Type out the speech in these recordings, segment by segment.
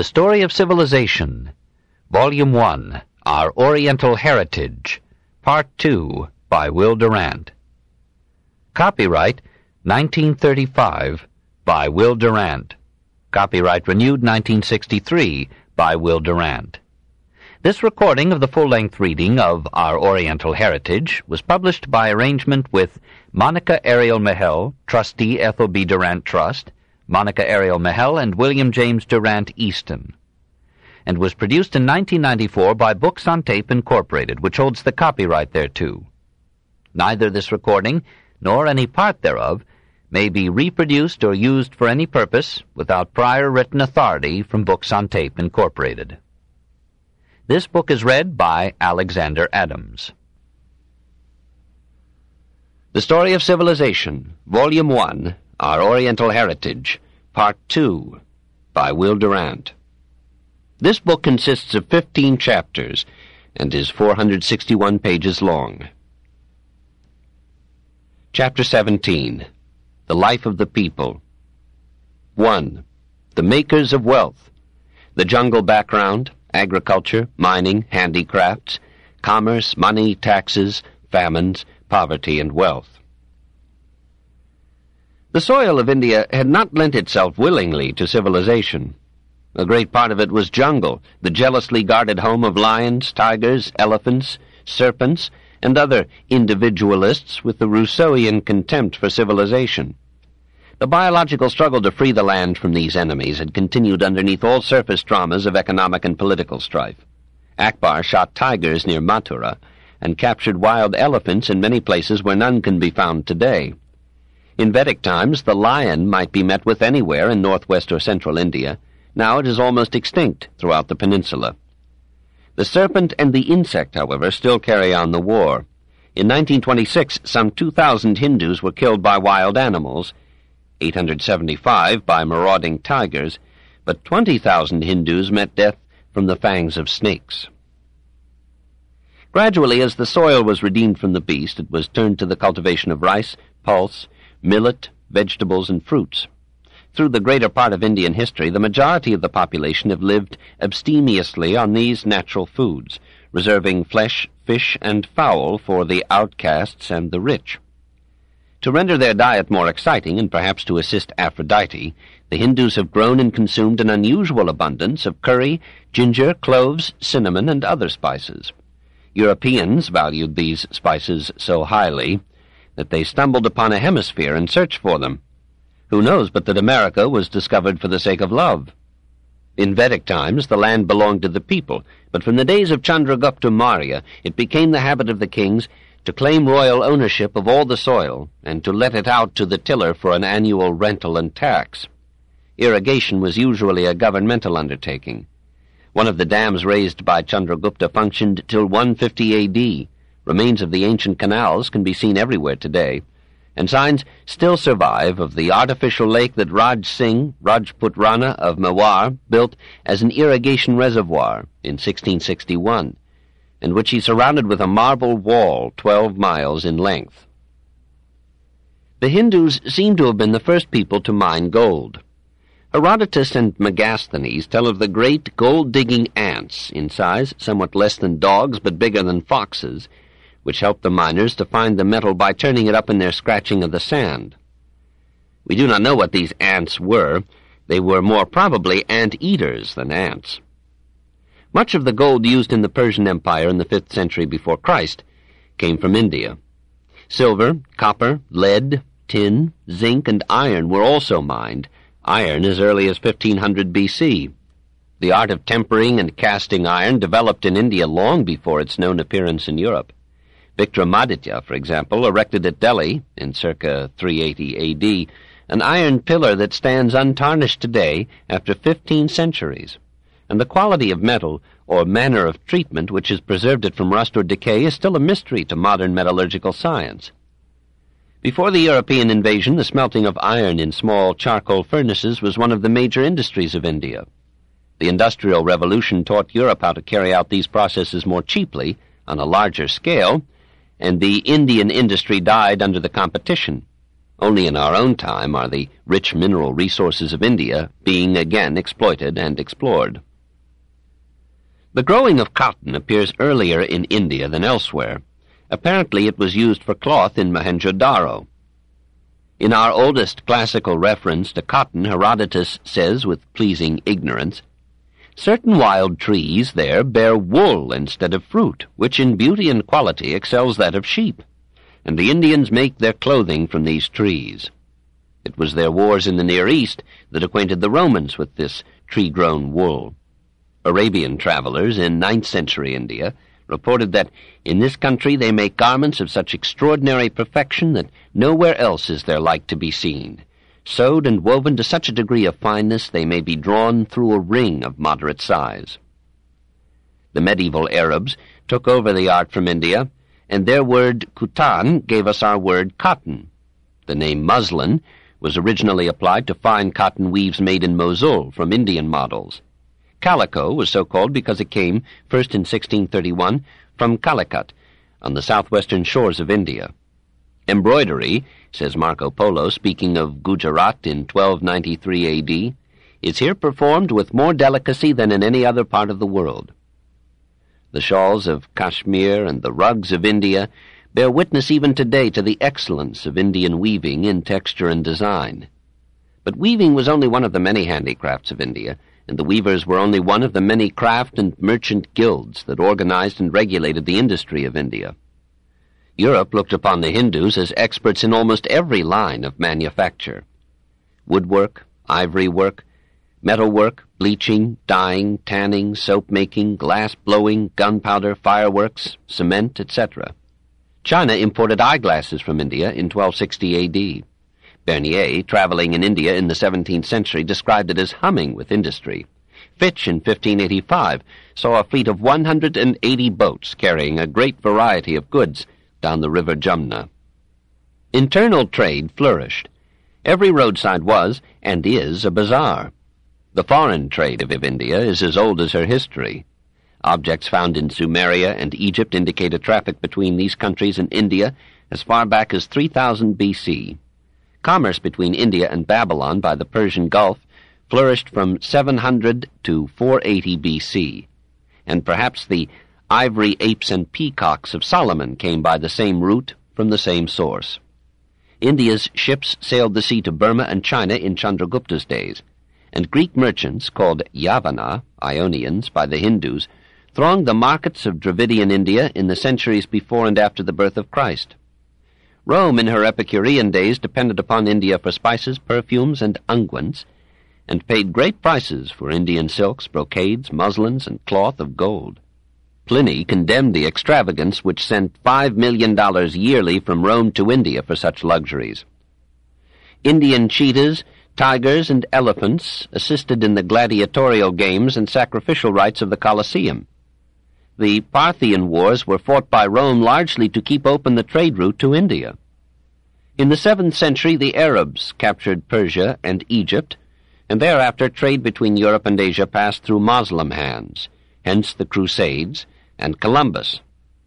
The Story of Civilization, Volume 1, Our Oriental Heritage, Part 2, by Will Durant. Copyright 1935 by Will Durant. Copyright renewed 1963 by Will Durant. This recording of the full-length reading of Our Oriental Heritage was published by arrangement with Monica Ariel Mihel, trustee Ethel B. Durant Trust, Monica Ariel Mahel and William James Durant Easton, and was produced in 1994 by Books on Tape Incorporated, which holds the copyright thereto. Neither this recording nor any part thereof may be reproduced or used for any purpose without prior written authority from Books on Tape Incorporated. This book is read by Alexander Adams. The Story of Civilization, Volume 1, Our Oriental Heritage, Part 2, by Will Durant. This book consists of 15 chapters and is 461 pages long. Chapter 17 The Life of the People 1. The Makers of Wealth The Jungle Background agriculture, mining, handicrafts, commerce, money, taxes, famines, poverty, and wealth. The soil of India had not lent itself willingly to civilization. A great part of it was jungle, the jealously guarded home of lions, tigers, elephants, serpents, and other individualists with the Rousseauian contempt for civilization. The biological struggle to free the land from these enemies had continued underneath all surface dramas of economic and political strife. Akbar shot tigers near Mathura and captured wild elephants in many places where none can be found today. In Vedic times, the lion might be met with anywhere in northwest or central India. Now it is almost extinct throughout the peninsula. The serpent and the insect, however, still carry on the war. In 1926, some 2,000 Hindus were killed by wild animals, 875 by marauding tigers, but 20,000 Hindus met death from the fangs of snakes. Gradually, as the soil was redeemed from the beast, it was turned to the cultivation of rice, pulse, millet, vegetables, and fruits. Through the greater part of Indian history, the majority of the population have lived abstemiously on these natural foods, reserving flesh, fish, and fowl for the outcasts and the rich. To render their diet more exciting, and perhaps to assist Aphrodite, the Hindus have grown and consumed an unusual abundance of curry, ginger, cloves, cinnamon, and other spices. Europeans valued these spices so highly that they stumbled upon a hemisphere and searched for them. Who knows but that America was discovered for the sake of love? In Vedic times, the land belonged to the people, but from the days of Chandragupta Maurya, it became the habit of the kings to claim royal ownership of all the soil and to let it out to the tiller for an annual rental and tax. Irrigation was usually a governmental undertaking. One of the dams raised by Chandragupta functioned till 150 AD. Remains of the ancient canals can be seen everywhere today, and signs still survive of the artificial lake that Raj Singh, Rajput Rana of Mewar, built as an irrigation reservoir in 1661 and which he surrounded with a marble wall twelve miles in length. The Hindus seem to have been the first people to mine gold. Herodotus and Megasthenes tell of the great gold-digging ants, in size somewhat less than dogs but bigger than foxes, which helped the miners to find the metal by turning it up in their scratching of the sand. We do not know what these ants were. They were more probably ant-eaters than ants. Much of the gold used in the Persian Empire in the 5th century before Christ came from India. Silver, copper, lead, tin, zinc, and iron were also mined, iron as early as 1500 BC. The art of tempering and casting iron developed in India long before its known appearance in Europe. Vikramaditya, for example, erected at Delhi, in circa 380 AD, an iron pillar that stands untarnished today after fifteen centuries and the quality of metal or manner of treatment which has preserved it from rust or decay is still a mystery to modern metallurgical science. Before the European invasion, the smelting of iron in small charcoal furnaces was one of the major industries of India. The Industrial Revolution taught Europe how to carry out these processes more cheaply, on a larger scale, and the Indian industry died under the competition. Only in our own time are the rich mineral resources of India being again exploited and explored. The growing of cotton appears earlier in India than elsewhere. Apparently it was used for cloth in Mohenjo-Daro. In our oldest classical reference to cotton, Herodotus says with pleasing ignorance, Certain wild trees there bear wool instead of fruit, which in beauty and quality excels that of sheep and the Indians make their clothing from these trees. It was their wars in the Near East that acquainted the Romans with this tree-grown wool. Arabian travelers in ninth century India reported that in this country they make garments of such extraordinary perfection that nowhere else is their like to be seen, sewed and woven to such a degree of fineness they may be drawn through a ring of moderate size. The medieval Arabs took over the art from India and their word kutan gave us our word cotton. The name muslin was originally applied to fine cotton weaves made in Mosul from Indian models. Calico was so called because it came, first in 1631, from Calicut, on the southwestern shores of India. Embroidery, says Marco Polo, speaking of Gujarat in 1293 AD, is here performed with more delicacy than in any other part of the world. The shawls of Kashmir and the rugs of India bear witness even today to the excellence of Indian weaving in texture and design. But weaving was only one of the many handicrafts of India, and the weavers were only one of the many craft and merchant guilds that organized and regulated the industry of India. Europe looked upon the Hindus as experts in almost every line of manufacture. Woodwork, ivory work, metalwork, bleaching, dyeing, tanning, soap making, glass blowing, gunpowder, fireworks, cement, etc. China imported eyeglasses from India in 1260 AD. Bernier, traveling in India in the 17th century, described it as humming with industry. Fitch in 1585 saw a fleet of 180 boats carrying a great variety of goods down the river Jumna. Internal trade flourished. Every roadside was, and is, a bazaar. The foreign trade of India is as old as her history. Objects found in Sumeria and Egypt indicate a traffic between these countries and India as far back as 3000 BC. Commerce between India and Babylon by the Persian Gulf flourished from 700 to 480 BC, and perhaps the ivory apes and peacocks of Solomon came by the same route from the same source. India's ships sailed the sea to Burma and China in Chandragupta's days and Greek merchants, called Yavana, Ionians, by the Hindus, thronged the markets of Dravidian India in the centuries before and after the birth of Christ. Rome in her Epicurean days depended upon India for spices, perfumes, and unguents, and paid great prices for Indian silks, brocades, muslins, and cloth of gold. Pliny condemned the extravagance which sent five million dollars yearly from Rome to India for such luxuries. Indian cheetahs Tigers and elephants assisted in the gladiatorial games and sacrificial rites of the Colosseum. The Parthian Wars were fought by Rome largely to keep open the trade route to India. In the seventh century, the Arabs captured Persia and Egypt, and thereafter trade between Europe and Asia passed through Moslem hands, hence the Crusades and Columbus.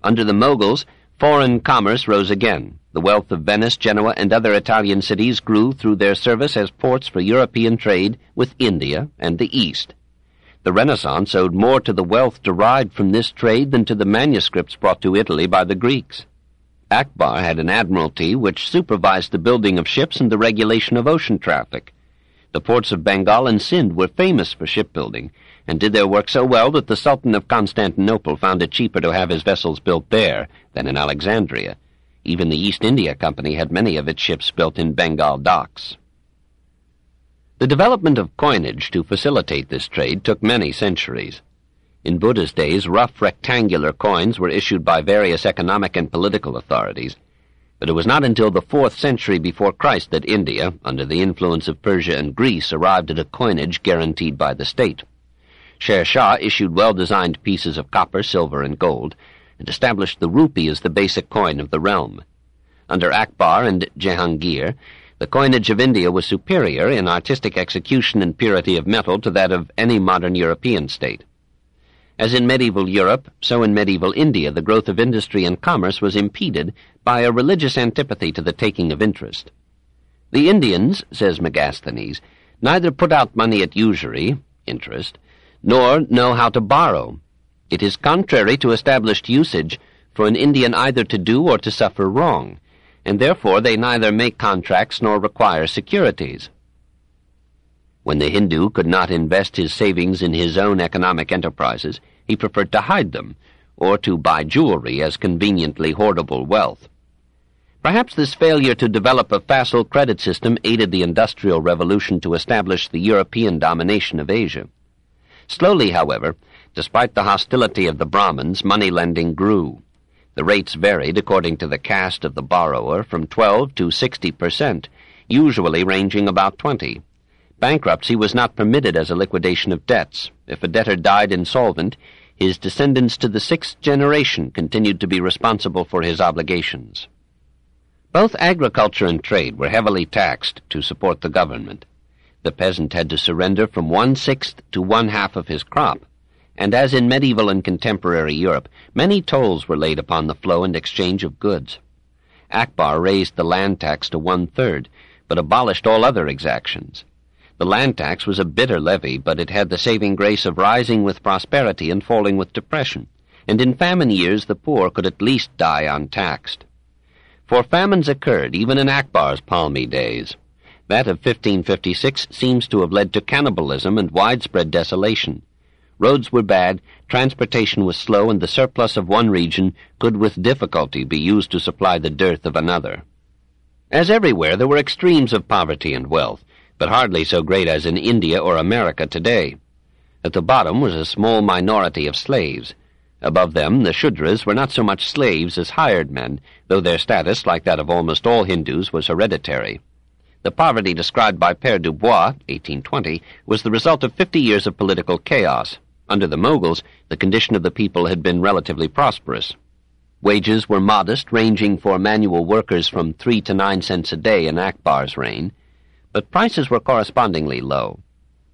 Under the Moguls, foreign commerce rose again. The wealth of Venice, Genoa, and other Italian cities grew through their service as ports for European trade with India and the East. The Renaissance owed more to the wealth derived from this trade than to the manuscripts brought to Italy by the Greeks. Akbar had an admiralty which supervised the building of ships and the regulation of ocean traffic. The ports of Bengal and Sind were famous for shipbuilding, and did their work so well that the Sultan of Constantinople found it cheaper to have his vessels built there than in Alexandria, even the East India Company had many of its ships built in Bengal docks. The development of coinage to facilitate this trade took many centuries. In Buddha's days, rough rectangular coins were issued by various economic and political authorities, but it was not until the fourth century before Christ that India, under the influence of Persia and Greece, arrived at a coinage guaranteed by the state. Sher Shah issued well-designed pieces of copper, silver, and gold, and established the rupee as the basic coin of the realm. Under Akbar and Jehangir, the coinage of India was superior in artistic execution and purity of metal to that of any modern European state. As in medieval Europe, so in medieval India, the growth of industry and commerce was impeded by a religious antipathy to the taking of interest. The Indians, says Megasthenes, neither put out money at usury, interest, nor know how to borrow. It is contrary to established usage for an Indian either to do or to suffer wrong, and therefore they neither make contracts nor require securities. When the Hindu could not invest his savings in his own economic enterprises, he preferred to hide them, or to buy jewelry as conveniently hoardable wealth. Perhaps this failure to develop a facile credit system aided the Industrial Revolution to establish the European domination of Asia. Slowly, however, despite the hostility of the Brahmins, money lending grew. The rates varied according to the caste of the borrower from 12 to 60 percent, usually ranging about 20. Bankruptcy was not permitted as a liquidation of debts. If a debtor died insolvent, his descendants to the sixth generation continued to be responsible for his obligations. Both agriculture and trade were heavily taxed to support the government. The peasant had to surrender from one-sixth to one-half of his crop and as in medieval and contemporary Europe, many tolls were laid upon the flow and exchange of goods. Akbar raised the land tax to one-third, but abolished all other exactions. The land tax was a bitter levy, but it had the saving grace of rising with prosperity and falling with depression, and in famine years the poor could at least die untaxed. For famines occurred even in Akbar's palmy days. That of 1556 seems to have led to cannibalism and widespread desolation. Roads were bad, transportation was slow, and the surplus of one region could with difficulty be used to supply the dearth of another. As everywhere, there were extremes of poverty and wealth, but hardly so great as in India or America today. At the bottom was a small minority of slaves. Above them, the Shudras were not so much slaves as hired men, though their status, like that of almost all Hindus, was hereditary. The poverty described by Pere Dubois, 1820, was the result of fifty years of political chaos, under the Mughals, the condition of the people had been relatively prosperous. Wages were modest, ranging for manual workers from three to nine cents a day in Akbar's reign, but prices were correspondingly low.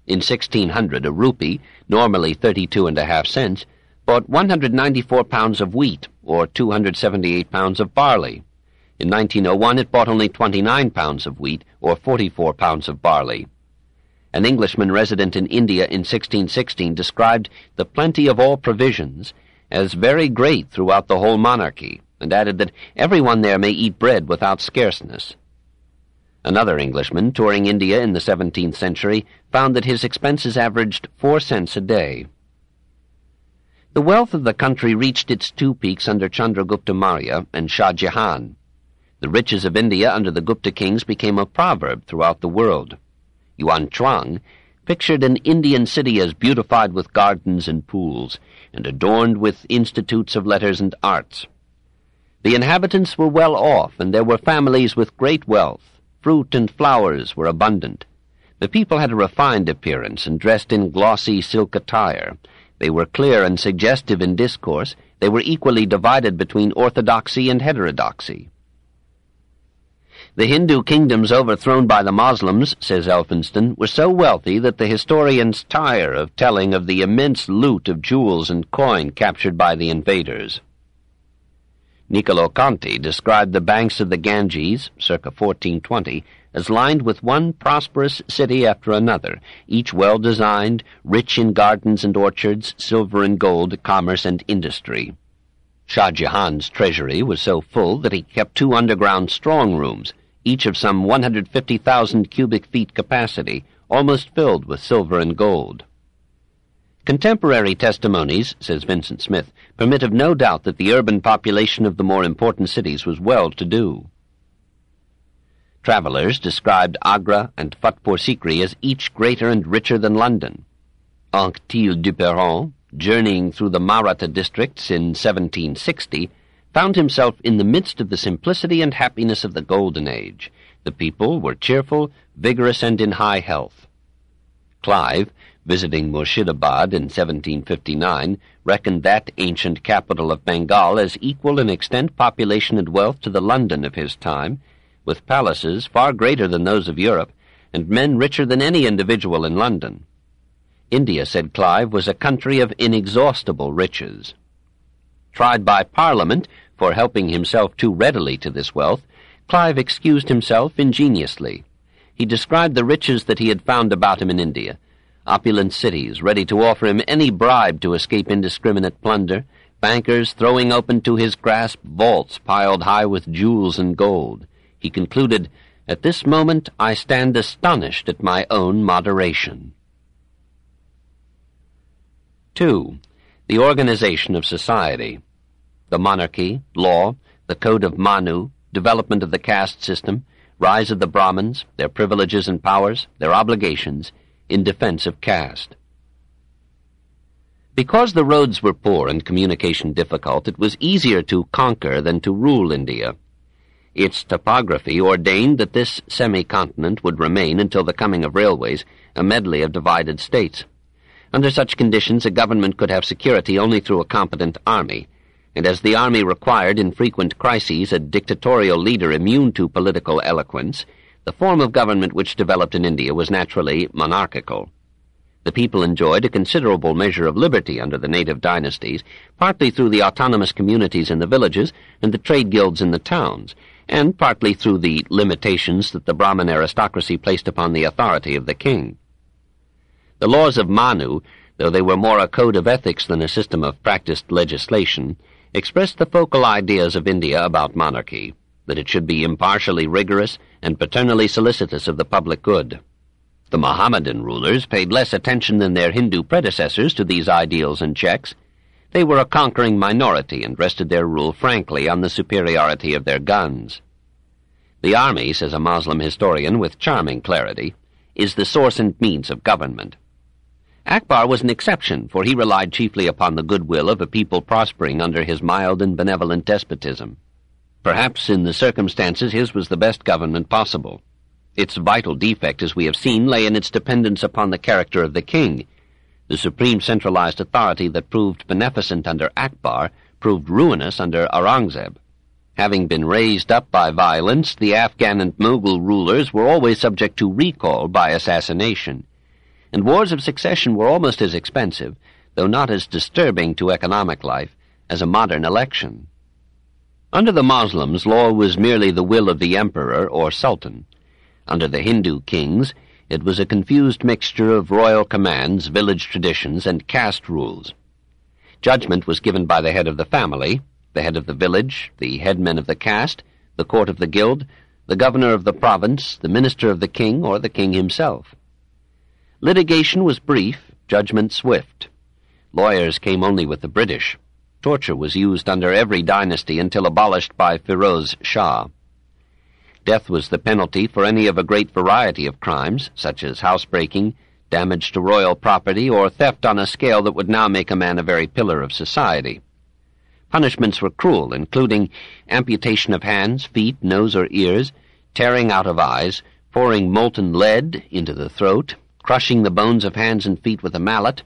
In 1600, a rupee, normally thirty-two and a half and a half cents, bought 194 pounds of wheat, or 278 pounds of barley. In 1901, it bought only 29 pounds of wheat, or 44 pounds of barley. An Englishman resident in India in 1616 described the plenty of all provisions as very great throughout the whole monarchy, and added that everyone there may eat bread without scarceness. Another Englishman, touring India in the 17th century, found that his expenses averaged four cents a day. The wealth of the country reached its two peaks under Chandragupta Maurya and Shah Jahan. The riches of India under the Gupta kings became a proverb throughout the world. Yuan Chuang, pictured an Indian city as beautified with gardens and pools, and adorned with institutes of letters and arts. The inhabitants were well off, and there were families with great wealth. Fruit and flowers were abundant. The people had a refined appearance and dressed in glossy silk attire. They were clear and suggestive in discourse. They were equally divided between orthodoxy and heterodoxy. The Hindu kingdoms overthrown by the Moslems, says Elphinstone, were so wealthy that the historians tire of telling of the immense loot of jewels and coin captured by the invaders. Niccolo Conti described the banks of the Ganges, circa 1420, as lined with one prosperous city after another, each well designed, rich in gardens and orchards, silver and gold, commerce and industry. Shah Jahan's treasury was so full that he kept two underground strong rooms, each of some 150,000 cubic feet capacity, almost filled with silver and gold. Contemporary testimonies, says Vincent Smith, permit of no doubt that the urban population of the more important cities was well-to-do. Travelers described Agra and Fatehpur Sikri as each greater and richer than London. Anquetil Duperron, journeying through the Maratha districts in 1760, found himself in the midst of the simplicity and happiness of the Golden Age. The people were cheerful, vigorous, and in high health. Clive, visiting Murshidabad in 1759, reckoned that ancient capital of Bengal as equal in extent, population, and wealth to the London of his time, with palaces far greater than those of Europe, and men richer than any individual in London. India, said Clive, was a country of inexhaustible riches. Tried by Parliament for helping himself too readily to this wealth, Clive excused himself ingeniously. He described the riches that he had found about him in India, opulent cities ready to offer him any bribe to escape indiscriminate plunder, bankers throwing open to his grasp vaults piled high with jewels and gold. He concluded, At this moment I stand astonished at my own moderation. 2. The organization of society. The monarchy, law, the code of Manu, development of the caste system, rise of the Brahmins, their privileges and powers, their obligations, in defense of caste. Because the roads were poor and communication difficult, it was easier to conquer than to rule India. Its topography ordained that this semi-continent would remain until the coming of railways, a medley of divided states. Under such conditions, a government could have security only through a competent army, and as the army required in frequent crises a dictatorial leader immune to political eloquence, the form of government which developed in India was naturally monarchical. The people enjoyed a considerable measure of liberty under the native dynasties, partly through the autonomous communities in the villages and the trade guilds in the towns, and partly through the limitations that the Brahmin aristocracy placed upon the authority of the king. The laws of Manu, though they were more a code of ethics than a system of practiced legislation, expressed the focal ideas of India about monarchy, that it should be impartially rigorous and paternally solicitous of the public good. The Mohammedan rulers paid less attention than their Hindu predecessors to these ideals and checks. They were a conquering minority and rested their rule frankly on the superiority of their guns. The army, says a Moslem historian with charming clarity, is the source and means of government. Akbar was an exception, for he relied chiefly upon the goodwill of a people prospering under his mild and benevolent despotism. Perhaps in the circumstances his was the best government possible. Its vital defect, as we have seen, lay in its dependence upon the character of the king. The supreme centralized authority that proved beneficent under Akbar proved ruinous under Aurangzeb. Having been raised up by violence, the Afghan and Mughal rulers were always subject to recall by assassination and wars of succession were almost as expensive, though not as disturbing to economic life, as a modern election. Under the Moslems, law was merely the will of the emperor or sultan. Under the Hindu kings, it was a confused mixture of royal commands, village traditions, and caste rules. Judgment was given by the head of the family, the head of the village, the headmen of the caste, the court of the guild, the governor of the province, the minister of the king, or the king himself. Litigation was brief, judgment swift. Lawyers came only with the British. Torture was used under every dynasty until abolished by Firoz Shah. Death was the penalty for any of a great variety of crimes, such as housebreaking, damage to royal property, or theft on a scale that would now make a man a very pillar of society. Punishments were cruel, including amputation of hands, feet, nose, or ears, tearing out of eyes, pouring molten lead into the throat, crushing the bones of hands and feet with a mallet,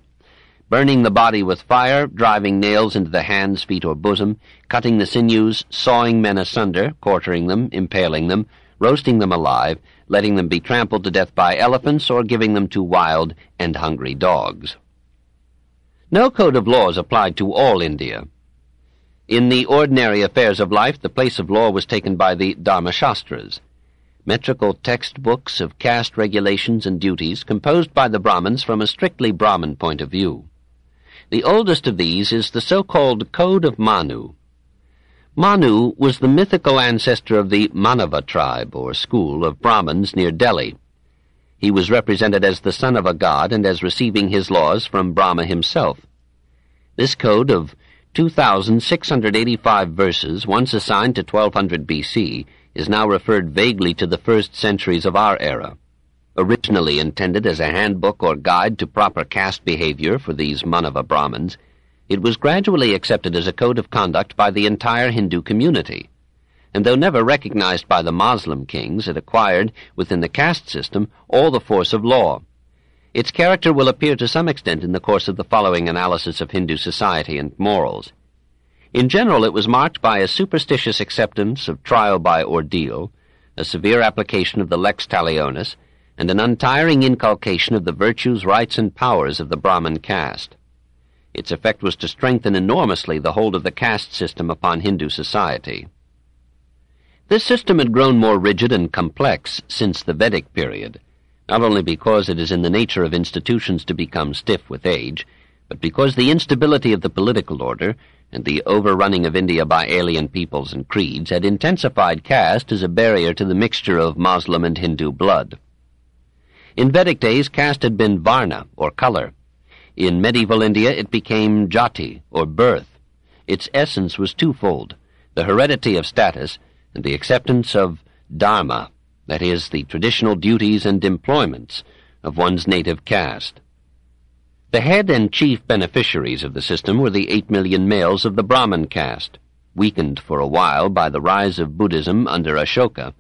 burning the body with fire, driving nails into the hands, feet, or bosom, cutting the sinews, sawing men asunder, quartering them, impaling them, roasting them alive, letting them be trampled to death by elephants, or giving them to wild and hungry dogs. No code of laws applied to all India. In the ordinary affairs of life, the place of law was taken by the Dharmashastras, metrical textbooks of caste regulations and duties composed by the Brahmins from a strictly Brahmin point of view. The oldest of these is the so-called Code of Manu. Manu was the mythical ancestor of the Manava tribe, or school, of Brahmins near Delhi. He was represented as the son of a god and as receiving his laws from Brahma himself. This code of 2,685 verses, once assigned to 1200 BC, is now referred vaguely to the first centuries of our era. Originally intended as a handbook or guide to proper caste behavior for these Manava Brahmins, it was gradually accepted as a code of conduct by the entire Hindu community. And though never recognized by the Moslem kings, it acquired, within the caste system, all the force of law. Its character will appear to some extent in the course of the following analysis of Hindu society and morals. In general, it was marked by a superstitious acceptance of trial by ordeal, a severe application of the lex talionis, and an untiring inculcation of the virtues, rights, and powers of the Brahmin caste. Its effect was to strengthen enormously the hold of the caste system upon Hindu society. This system had grown more rigid and complex since the Vedic period, not only because it is in the nature of institutions to become stiff with age, but because the instability of the political order and the overrunning of India by alien peoples and creeds had intensified caste as a barrier to the mixture of Moslem and Hindu blood. In Vedic days, caste had been varna, or color. In medieval India, it became jati, or birth. Its essence was twofold, the heredity of status and the acceptance of dharma, that is, the traditional duties and employments of one's native caste. The head and chief beneficiaries of the system were the eight million males of the Brahmin caste, weakened for a while by the rise of Buddhism under Ashoka.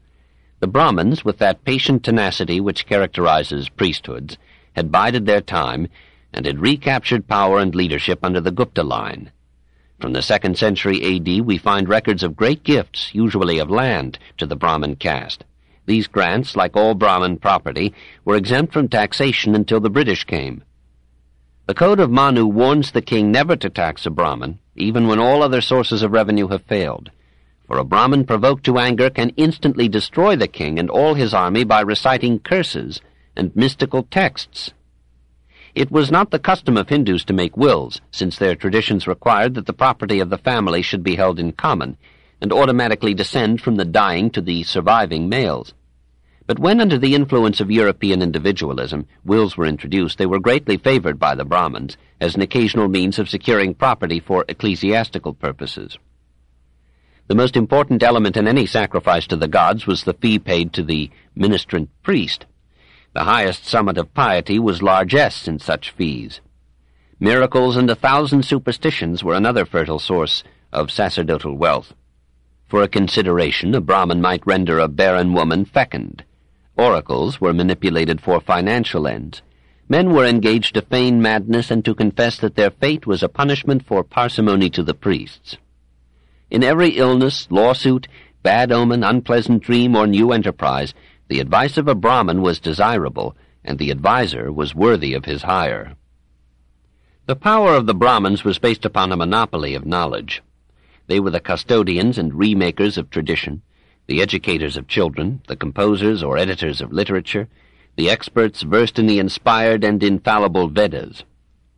The Brahmins, with that patient tenacity which characterizes priesthoods, had bided their time and had recaptured power and leadership under the Gupta line. From the second century AD we find records of great gifts, usually of land, to the Brahmin caste. These grants, like all Brahmin property, were exempt from taxation until the British came. The Code of Manu warns the king never to tax a Brahmin, even when all other sources of revenue have failed. For a Brahmin provoked to anger can instantly destroy the king and all his army by reciting curses and mystical texts. It was not the custom of Hindus to make wills, since their traditions required that the property of the family should be held in common, and automatically descend from the dying to the surviving males. But when under the influence of European individualism wills were introduced, they were greatly favored by the Brahmins as an occasional means of securing property for ecclesiastical purposes. The most important element in any sacrifice to the gods was the fee paid to the ministrant priest. The highest summit of piety was largesse in such fees. Miracles and a thousand superstitions were another fertile source of sacerdotal wealth. For a consideration, a Brahmin might render a barren woman fecund. Oracles were manipulated for financial ends. Men were engaged to feign madness and to confess that their fate was a punishment for parsimony to the priests. In every illness, lawsuit, bad omen, unpleasant dream, or new enterprise, the advice of a Brahmin was desirable, and the adviser was worthy of his hire. The power of the Brahmins was based upon a monopoly of knowledge. They were the custodians and remakers of tradition, the educators of children, the composers or editors of literature, the experts versed in the inspired and infallible Vedas.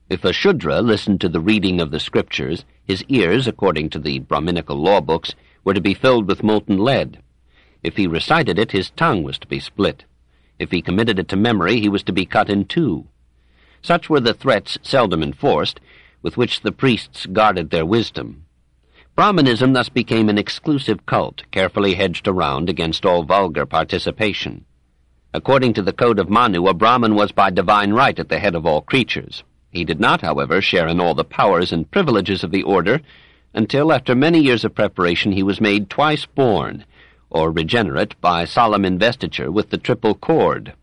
If a Shudra listened to the reading of the scriptures, his ears, according to the Brahminical law books, were to be filled with molten lead. If he recited it, his tongue was to be split. If he committed it to memory, he was to be cut in two. Such were the threats, seldom enforced, with which the priests guarded their wisdom. Brahmanism thus became an exclusive cult, carefully hedged around against all vulgar participation. According to the Code of Manu, a Brahmin was by divine right at the head of all creatures. He did not, however, share in all the powers and privileges of the order until, after many years of preparation, he was made twice born, or regenerate, by solemn investiture with the triple cord.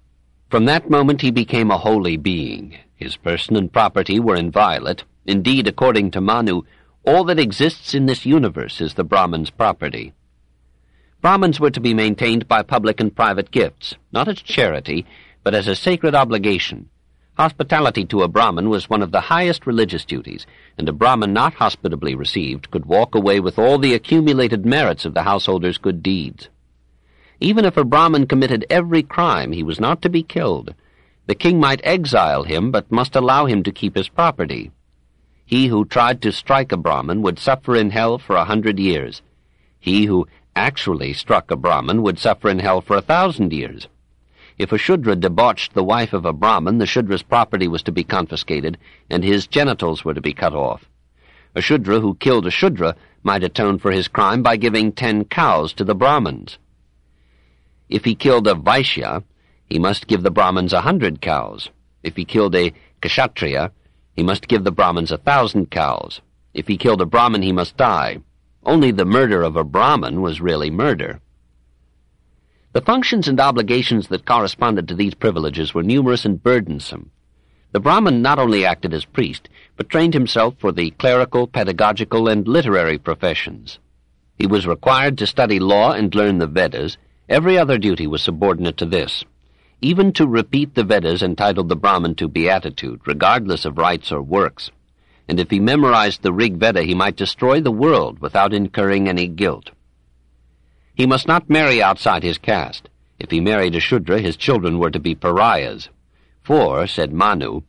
From that moment he became a holy being. His person and property were inviolate. Indeed, according to Manu, all that exists in this universe is the Brahman's property. Brahmins were to be maintained by public and private gifts, not as charity, but as a sacred obligation. Hospitality to a Brahmin was one of the highest religious duties, and a Brahmin not hospitably received could walk away with all the accumulated merits of the householder's good deeds. Even if a Brahmin committed every crime, he was not to be killed. The king might exile him, but must allow him to keep his property. He who tried to strike a Brahmin would suffer in hell for a hundred years. He who actually struck a Brahmin would suffer in hell for a thousand years. If a Shudra debauched the wife of a Brahmin, the Shudra's property was to be confiscated, and his genitals were to be cut off. A Shudra who killed a Shudra might atone for his crime by giving ten cows to the Brahmins. If he killed a Vaishya, he must give the Brahmins a hundred cows. If he killed a Kshatriya, he must give the Brahmins a thousand cows. If he killed a Brahmin, he must die. Only the murder of a Brahmin was really murder. The functions and obligations that corresponded to these privileges were numerous and burdensome. The Brahmin not only acted as priest, but trained himself for the clerical, pedagogical, and literary professions. He was required to study law and learn the Vedas. Every other duty was subordinate to this. Even to repeat the Vedas entitled the Brahmin to beatitude, regardless of rites or works. And if he memorized the Rig Veda, he might destroy the world without incurring any guilt. He must not marry outside his caste. If he married a Shudra, his children were to be pariahs. For, said Manu,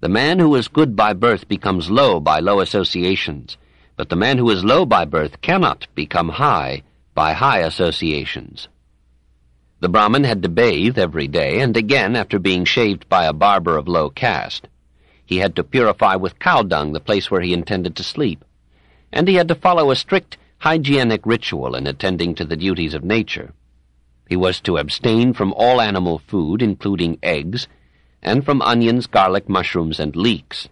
the man who is good by birth becomes low by low associations, but the man who is low by birth cannot become high by high associations. The Brahmin had to bathe every day, and again after being shaved by a barber of low caste. He had to purify with cow dung the place where he intended to sleep, and he had to follow a strict hygienic ritual in attending to the duties of nature. He was to abstain from all animal food, including eggs, and from onions, garlic, mushrooms, and leeks.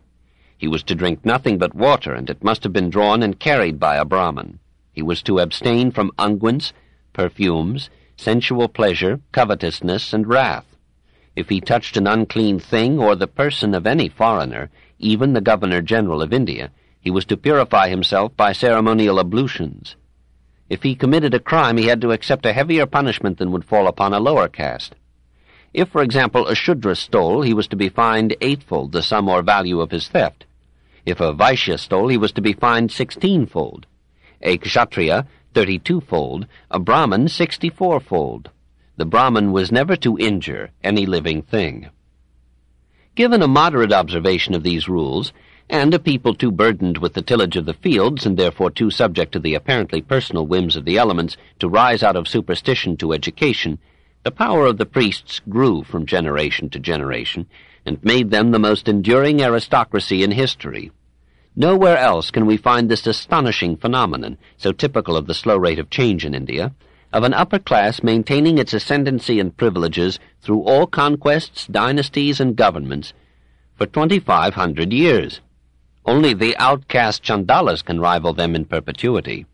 He was to drink nothing but water, and it must have been drawn and carried by a Brahmin. He was to abstain from unguents, perfumes, sensual pleasure, covetousness, and wrath. If he touched an unclean thing or the person of any foreigner, even the Governor-General of India, he was to purify himself by ceremonial ablutions. If he committed a crime, he had to accept a heavier punishment than would fall upon a lower caste. If, for example, a Shudra stole, he was to be fined eightfold the sum or value of his theft. If a Vaishya stole, he was to be fined sixteenfold. A Kshatriya, thirty-twofold. A Brahman sixty-fourfold. The Brahman was never to injure any living thing. Given a moderate observation of these rules, and a people too burdened with the tillage of the fields, and therefore too subject to the apparently personal whims of the elements, to rise out of superstition to education, the power of the priests grew from generation to generation, and made them the most enduring aristocracy in history. Nowhere else can we find this astonishing phenomenon, so typical of the slow rate of change in India, of an upper class maintaining its ascendancy and privileges through all conquests, dynasties, and governments for twenty-five hundred years. Only the outcast Chandalas can rival them in perpetuity.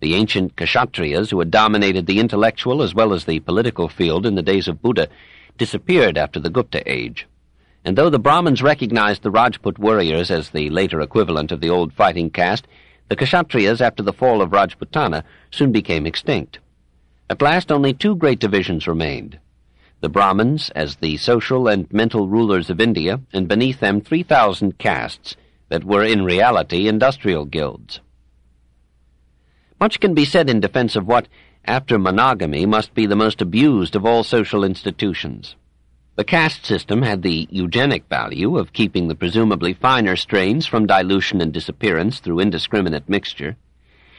The ancient Kshatriyas, who had dominated the intellectual as well as the political field in the days of Buddha, disappeared after the Gupta age. And though the Brahmins recognized the Rajput warriors as the later equivalent of the old fighting caste, the Kshatriyas, after the fall of Rajputana, soon became extinct. At last only two great divisions remained. The Brahmins, as the social and mental rulers of India, and beneath them three thousand castes, that were in reality industrial guilds. Much can be said in defense of what, after monogamy, must be the most abused of all social institutions. The caste system had the eugenic value of keeping the presumably finer strains from dilution and disappearance through indiscriminate mixture.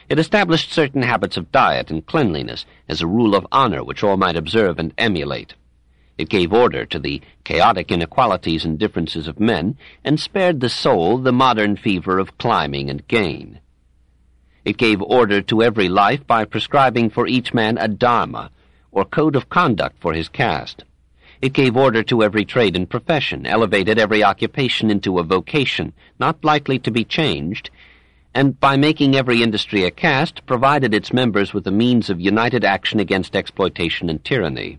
It established certain habits of diet and cleanliness as a rule of honor which all might observe and emulate. It gave order to the chaotic inequalities and differences of men, and spared the soul the modern fever of climbing and gain. It gave order to every life by prescribing for each man a dharma, or code of conduct for his caste. It gave order to every trade and profession, elevated every occupation into a vocation, not likely to be changed, and by making every industry a caste, provided its members with the means of united action against exploitation and tyranny.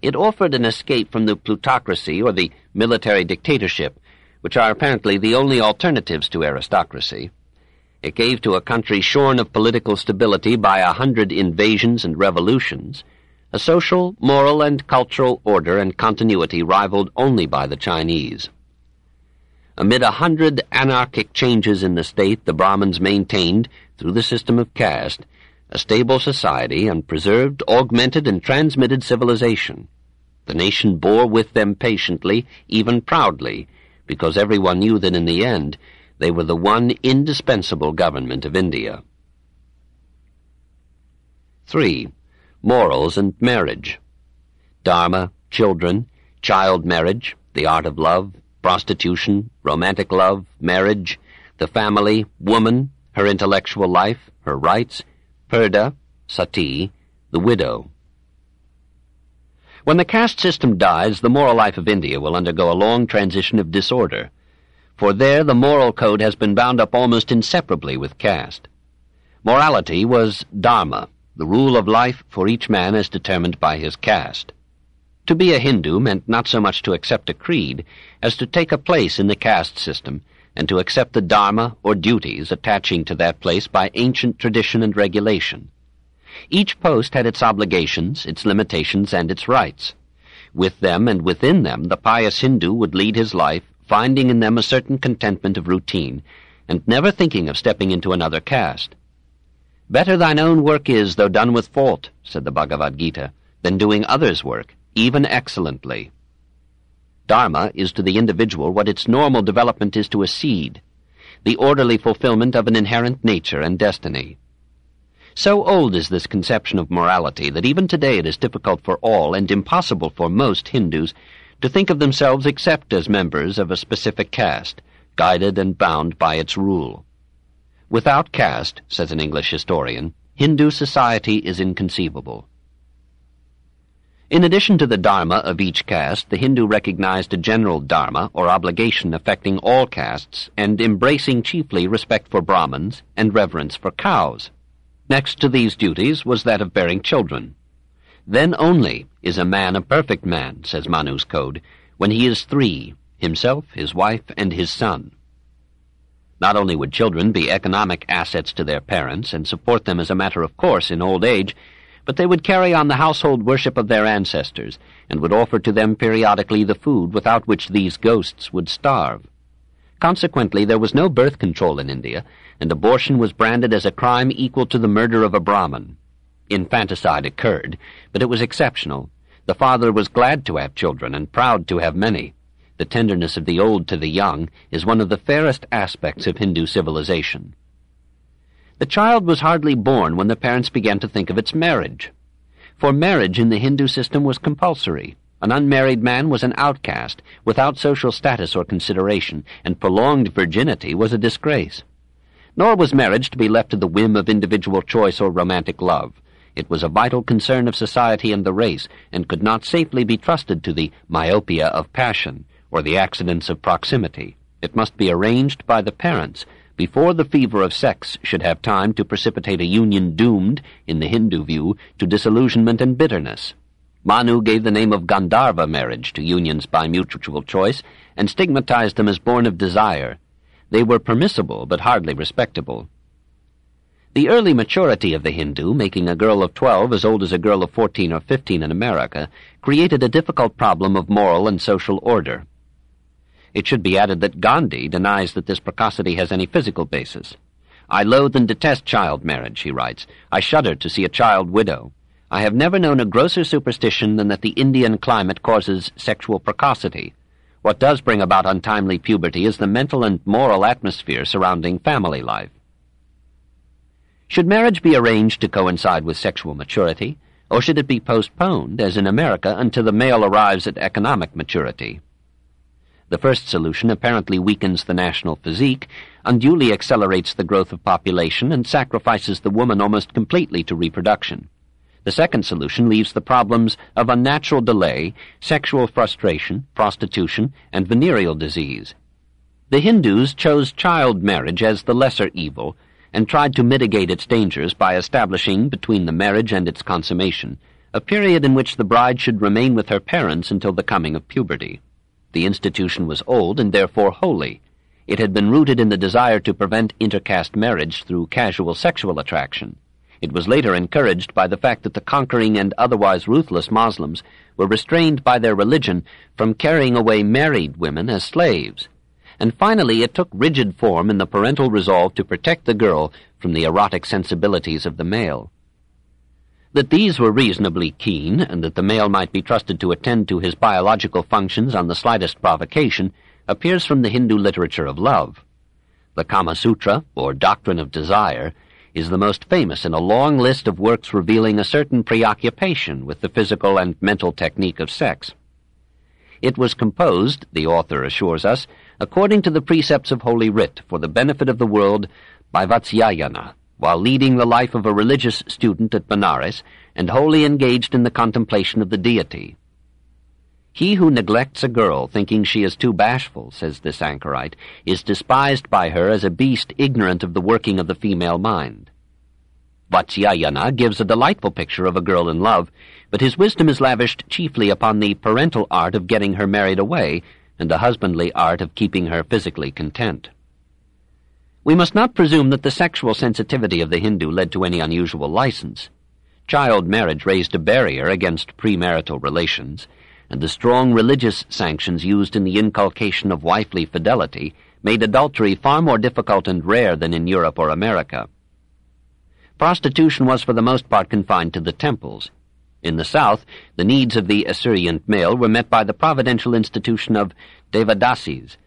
It offered an escape from the plutocracy or the military dictatorship, which are apparently the only alternatives to aristocracy. It gave to a country shorn of political stability by a hundred invasions and revolutions a social, moral, and cultural order and continuity rivaled only by the Chinese. Amid a hundred anarchic changes in the state, the Brahmins maintained, through the system of caste, a stable society and preserved, augmented, and transmitted civilization. The nation bore with them patiently, even proudly, because everyone knew that in the end they were the one indispensable government of India. 3. Morals and marriage. Dharma, children, child marriage, the art of love, prostitution, romantic love, marriage, the family, woman, her intellectual life, her rights, Purdah, Sati, the widow. When the caste system dies, the moral life of India will undergo a long transition of disorder, for there the moral code has been bound up almost inseparably with caste. Morality was dharma, the rule of life for each man is determined by his caste. To be a Hindu meant not so much to accept a creed as to take a place in the caste system and to accept the dharma or duties attaching to that place by ancient tradition and regulation. Each post had its obligations, its limitations, and its rights. With them and within them the pious Hindu would lead his life, finding in them a certain contentment of routine, and never thinking of stepping into another caste. Better thine own work is, though done with fault, said the Bhagavad Gita, than doing others' work, even excellently. Dharma is to the individual what its normal development is to a seed, the orderly fulfillment of an inherent nature and destiny. So old is this conception of morality that even today it is difficult for all and impossible for most Hindus to think of themselves except as members of a specific caste, guided and bound by its rule. Without caste, says an English historian, Hindu society is inconceivable. In addition to the dharma of each caste, the Hindu recognized a general dharma, or obligation affecting all castes, and embracing chiefly respect for Brahmins and reverence for cows. Next to these duties was that of bearing children. Then only is a man a perfect man, says Manu's code, when he is three, himself, his wife, and his son. Not only would children be economic assets to their parents and support them as a matter of course in old age, but they would carry on the household worship of their ancestors, and would offer to them periodically the food without which these ghosts would starve. Consequently, there was no birth control in India, and abortion was branded as a crime equal to the murder of a Brahmin. Infanticide occurred, but it was exceptional. The father was glad to have children and proud to have many. The tenderness of the old to the young is one of the fairest aspects of Hindu civilization. The child was hardly born when the parents began to think of its marriage. For marriage in the Hindu system was compulsory. An unmarried man was an outcast, without social status or consideration, and prolonged virginity was a disgrace. Nor was marriage to be left to the whim of individual choice or romantic love. It was a vital concern of society and the race, and could not safely be trusted to the myopia of passion, or the accidents of proximity. It must be arranged by the parents, before the fever of sex should have time to precipitate a union doomed, in the Hindu view, to disillusionment and bitterness. Manu gave the name of Gandharva marriage to unions by mutual choice, and stigmatized them as born of desire. They were permissible, but hardly respectable. The early maturity of the Hindu, making a girl of twelve as old as a girl of fourteen or fifteen in America, created a difficult problem of moral and social order. It should be added that Gandhi denies that this precocity has any physical basis. I loathe and detest child marriage, he writes. I shudder to see a child widow. I have never known a grosser superstition than that the Indian climate causes sexual precocity. What does bring about untimely puberty is the mental and moral atmosphere surrounding family life. Should marriage be arranged to coincide with sexual maturity, or should it be postponed, as in America, until the male arrives at economic maturity? The first solution apparently weakens the national physique, unduly accelerates the growth of population, and sacrifices the woman almost completely to reproduction. The second solution leaves the problems of unnatural delay, sexual frustration, prostitution, and venereal disease. The Hindus chose child marriage as the lesser evil and tried to mitigate its dangers by establishing, between the marriage and its consummation, a period in which the bride should remain with her parents until the coming of puberty. The institution was old and therefore holy. It had been rooted in the desire to prevent intercaste marriage through casual sexual attraction. It was later encouraged by the fact that the conquering and otherwise ruthless Moslems were restrained by their religion from carrying away married women as slaves. And finally it took rigid form in the parental resolve to protect the girl from the erotic sensibilities of the male. That these were reasonably keen, and that the male might be trusted to attend to his biological functions on the slightest provocation, appears from the Hindu literature of love. The Kama Sutra, or Doctrine of Desire, is the most famous in a long list of works revealing a certain preoccupation with the physical and mental technique of sex. It was composed, the author assures us, according to the precepts of Holy Writ for the benefit of the world by Vatsyayana, while leading the life of a religious student at Benares and wholly engaged in the contemplation of the deity. He who neglects a girl, thinking she is too bashful, says this anchorite, is despised by her as a beast ignorant of the working of the female mind. Vatsyayana gives a delightful picture of a girl in love, but his wisdom is lavished chiefly upon the parental art of getting her married away and the husbandly art of keeping her physically content. We must not presume that the sexual sensitivity of the Hindu led to any unusual license. Child marriage raised a barrier against premarital relations, and the strong religious sanctions used in the inculcation of wifely fidelity made adultery far more difficult and rare than in Europe or America. prostitution was for the most part confined to the temples. In the south, the needs of the Assyrian male were met by the providential institution of devadasis,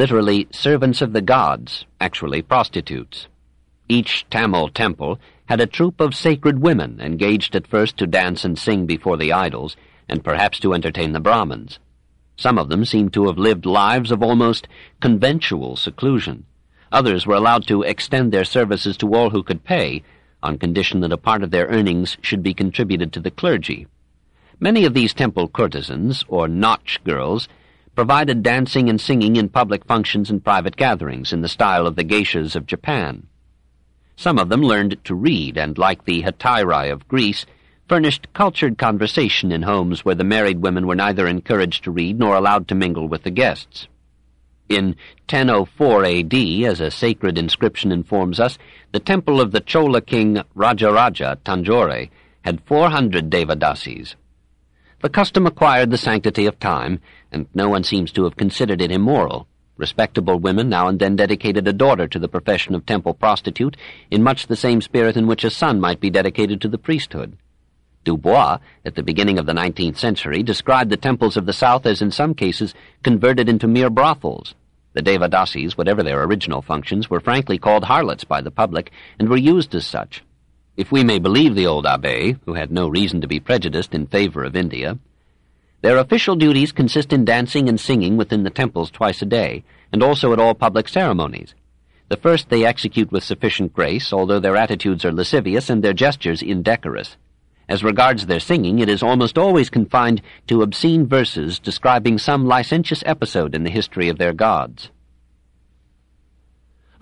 literally servants of the gods, actually prostitutes. Each Tamil temple had a troop of sacred women engaged at first to dance and sing before the idols, and perhaps to entertain the Brahmins. Some of them seemed to have lived lives of almost conventual seclusion. Others were allowed to extend their services to all who could pay, on condition that a part of their earnings should be contributed to the clergy. Many of these temple courtesans, or nautch girls, provided dancing and singing in public functions and private gatherings in the style of the geishas of Japan. Some of them learned to read, and like the hetairai of Greece, furnished cultured conversation in homes where the married women were neither encouraged to read nor allowed to mingle with the guests. In 1004 AD, as a sacred inscription informs us, the temple of the Chola king Rajaraja Tanjore had 400 devadasis. The custom acquired the sanctity of time, and no one seems to have considered it immoral. Respectable women now and then dedicated a daughter to the profession of temple prostitute in much the same spirit in which a son might be dedicated to the priesthood. Dubois, at the beginning of the nineteenth century, described the temples of the South as in some cases converted into mere brothels. The Devadasis, whatever their original functions, were frankly called harlots by the public and were used as such. If we may believe the old abbe, who had no reason to be prejudiced in favor of India, their official duties consist in dancing and singing within the temples twice a day, and also at all public ceremonies. The first they execute with sufficient grace, although their attitudes are lascivious and their gestures indecorous. As regards their singing, it is almost always confined to obscene verses describing some licentious episode in the history of their gods.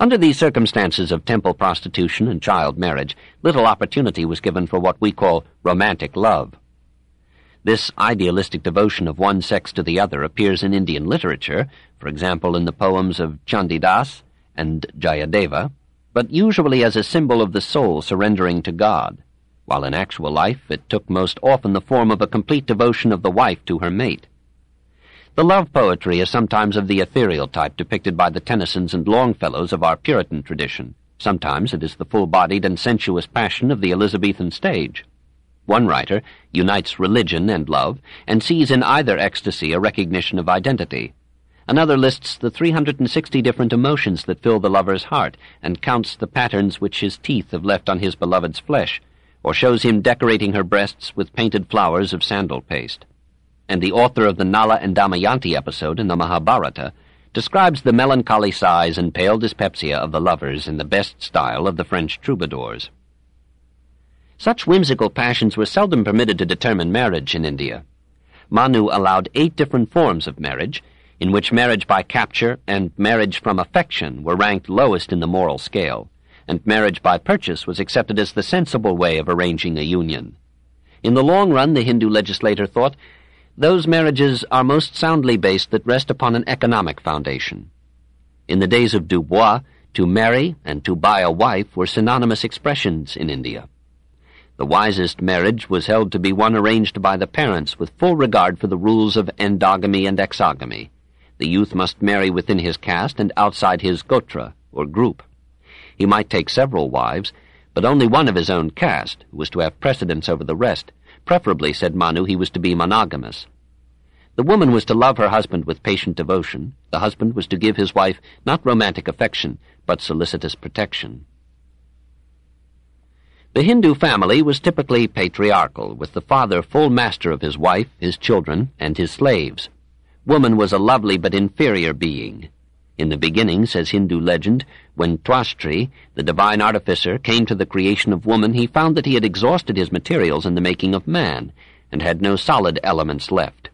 Under these circumstances of temple prostitution and child marriage, little opportunity was given for what we call romantic love. This idealistic devotion of one sex to the other appears in Indian literature, for example in the poems of Chandidas and Jayadeva, but usually as a symbol of the soul surrendering to God, while in actual life it took most often the form of a complete devotion of the wife to her mate. The love poetry is sometimes of the ethereal type depicted by the Tennysons and Longfellows of our Puritan tradition. Sometimes it is the full-bodied and sensuous passion of the Elizabethan stage. One writer unites religion and love, and sees in either ecstasy a recognition of identity. Another lists the 360 different emotions that fill the lover's heart, and counts the patterns which his teeth have left on his beloved's flesh, or shows him decorating her breasts with painted flowers of sandal paste. And the author of the Nala and Damayanti episode in the Mahabharata describes the melancholy sighs and pale dyspepsia of the lovers in the best style of the French troubadours. Such whimsical passions were seldom permitted to determine marriage in India. Manu allowed eight different forms of marriage, in which marriage by capture and marriage from affection were ranked lowest in the moral scale, and marriage by purchase was accepted as the sensible way of arranging a union. In the long run, the Hindu legislator thought, those marriages are most soundly based that rest upon an economic foundation. In the days of Dubois, to marry and to buy a wife were synonymous expressions in India. The wisest marriage was held to be one arranged by the parents with full regard for the rules of endogamy and exogamy. The youth must marry within his caste and outside his gotra, or group. He might take several wives, but only one of his own caste, was to have precedence over the rest. Preferably, said Manu, he was to be monogamous. The woman was to love her husband with patient devotion. The husband was to give his wife not romantic affection, but solicitous protection. The Hindu family was typically patriarchal, with the father full master of his wife, his children, and his slaves. Woman was a lovely but inferior being. In the beginning, says Hindu legend, when Twastri, the divine artificer, came to the creation of woman, he found that he had exhausted his materials in the making of man, and had no solid elements left.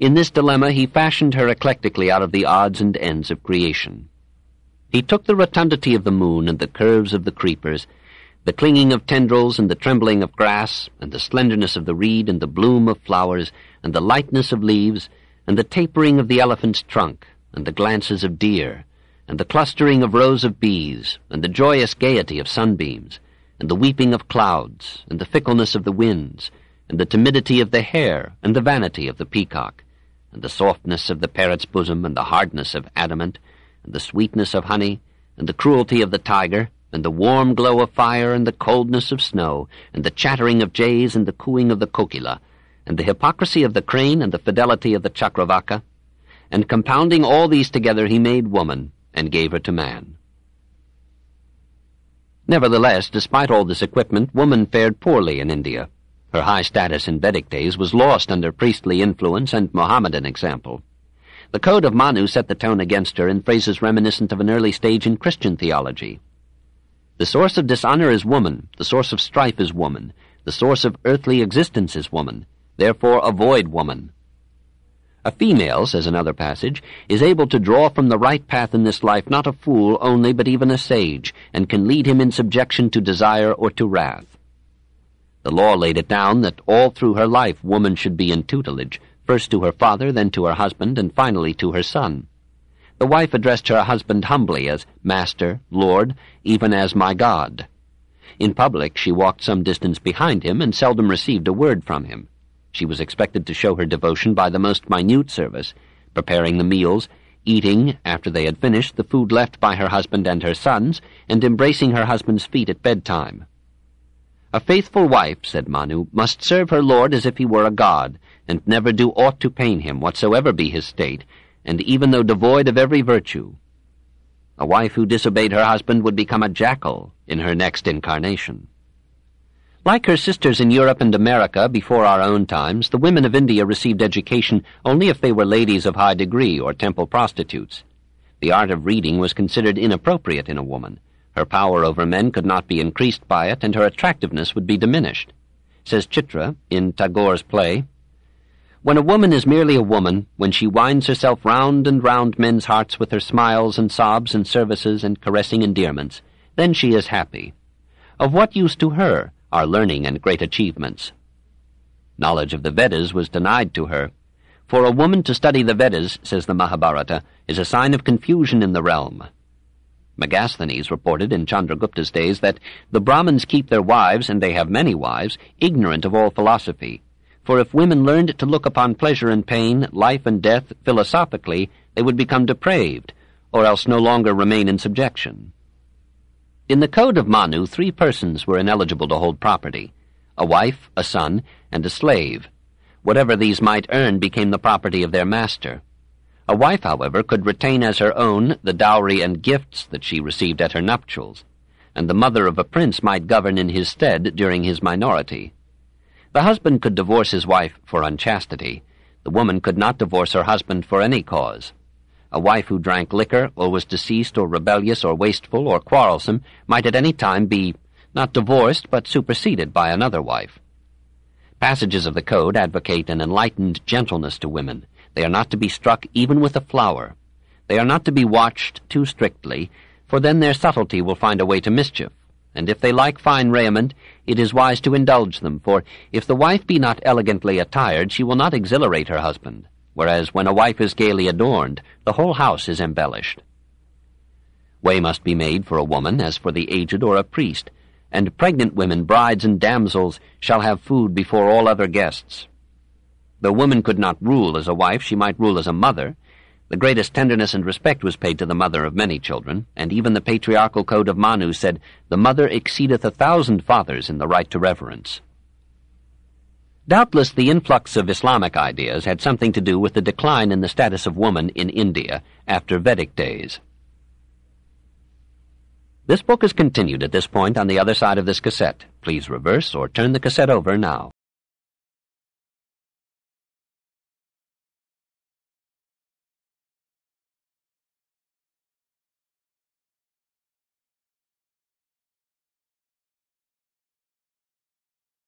In this dilemma he fashioned her eclectically out of the odds and ends of creation. He took the rotundity of the moon and the curves of the creepers, the clinging of tendrils and the trembling of grass, and the slenderness of the reed and the bloom of flowers, and the lightness of leaves, and the tapering of the elephant's trunk, and the glances of deer, and the clustering of rows of bees, and the joyous gaiety of sunbeams, and the weeping of clouds, and the fickleness of the winds, and the timidity of the hare, and the vanity of the peacock, and the softness of the parrot's bosom, and the hardness of adamant, and the sweetness of honey, and the cruelty of the tiger, and the warm glow of fire and the coldness of snow, and the chattering of jays and the cooing of the kokila, and the hypocrisy of the crane and the fidelity of the chakravaka, and compounding all these together he made woman and gave her to man. Nevertheless, despite all this equipment, woman fared poorly in India. Her high status in Vedic days was lost under priestly influence and Mohammedan example. The Code of Manu set the tone against her in phrases reminiscent of an early stage in Christian theology. The source of dishonor is woman, the source of strife is woman, the source of earthly existence is woman, therefore avoid woman. A female, says another passage, is able to draw from the right path in this life not a fool only, but even a sage, and can lead him in subjection to desire or to wrath. The law laid it down that all through her life woman should be in tutelage, first to her father, then to her husband, and finally to her son. The wife addressed her husband humbly as Master, Lord, even as my God. In public she walked some distance behind him and seldom received a word from him. She was expected to show her devotion by the most minute service, preparing the meals, eating, after they had finished, the food left by her husband and her sons, and embracing her husband's feet at bedtime. A faithful wife, said Manu, must serve her lord as if he were a god, and never do aught to pain him, whatsoever be his state, and even though devoid of every virtue. A wife who disobeyed her husband would become a jackal in her next incarnation. Like her sisters in Europe and America before our own times, the women of India received education only if they were ladies of high degree or temple prostitutes. The art of reading was considered inappropriate in a woman. Her power over men could not be increased by it, and her attractiveness would be diminished. Says Chitra in Tagore's play, when a woman is merely a woman, when she winds herself round and round men's hearts with her smiles and sobs and services and caressing endearments, then she is happy. Of what use to her are learning and great achievements? Knowledge of the Vedas was denied to her. For a woman to study the Vedas, says the Mahabharata, is a sign of confusion in the realm. Megasthenes reported in Chandragupta's days that the Brahmins keep their wives, and they have many wives, ignorant of all philosophy, for if women learned to look upon pleasure and pain, life and death, philosophically, they would become depraved, or else no longer remain in subjection. In the Code of Manu, three persons were ineligible to hold property a wife, a son, and a slave. Whatever these might earn became the property of their master. A wife, however, could retain as her own the dowry and gifts that she received at her nuptials, and the mother of a prince might govern in his stead during his minority. The husband could divorce his wife for unchastity. The woman could not divorce her husband for any cause. A wife who drank liquor, or was deceased, or rebellious, or wasteful, or quarrelsome, might at any time be not divorced, but superseded by another wife. Passages of the Code advocate an enlightened gentleness to women. They are not to be struck even with a flower. They are not to be watched too strictly, for then their subtlety will find a way to mischief and if they like fine raiment, it is wise to indulge them, for if the wife be not elegantly attired, she will not exhilarate her husband, whereas when a wife is gaily adorned, the whole house is embellished. Way must be made for a woman, as for the aged or a priest, and pregnant women, brides, and damsels shall have food before all other guests. Though woman could not rule as a wife, she might rule as a mother, the greatest tenderness and respect was paid to the mother of many children, and even the patriarchal code of Manu said, The mother exceedeth a thousand fathers in the right to reverence. Doubtless the influx of Islamic ideas had something to do with the decline in the status of woman in India after Vedic days. This book is continued at this point on the other side of this cassette. Please reverse or turn the cassette over now.